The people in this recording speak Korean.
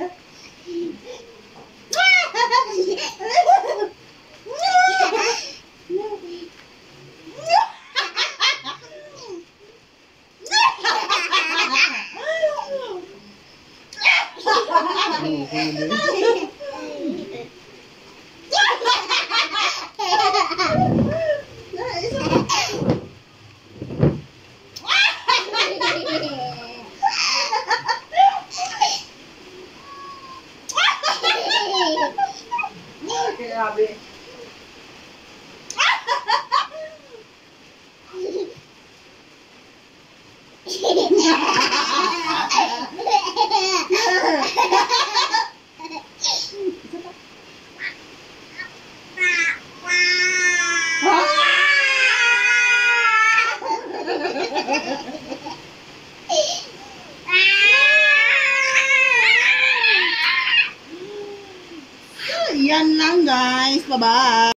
niya. Grabe. Yan lang guys. Bye-bye.